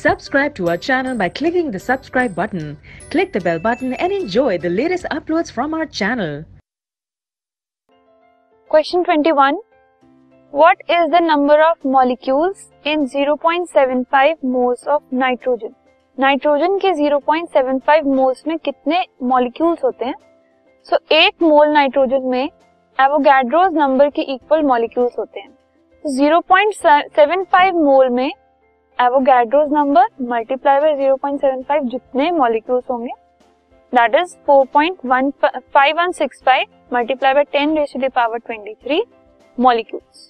Subscribe to our channel by clicking the subscribe button. Click the bell button and enjoy the latest uploads from our channel. Question 21. What is the number of molecules in 0.75 moles of nitrogen? Nitrogen के 0.75 moles में कितने molecules होते हैं सो so, एक mole nitrogen में Avogadro's number के equal molecules होते हैं पॉइंट सेवन फाइव मोल में Avogadro's number multiply by zero point seven five जितने मॉलिक्यूल्स होंगे that is four point one five one six five multiply by ten raise to the power twenty three molecules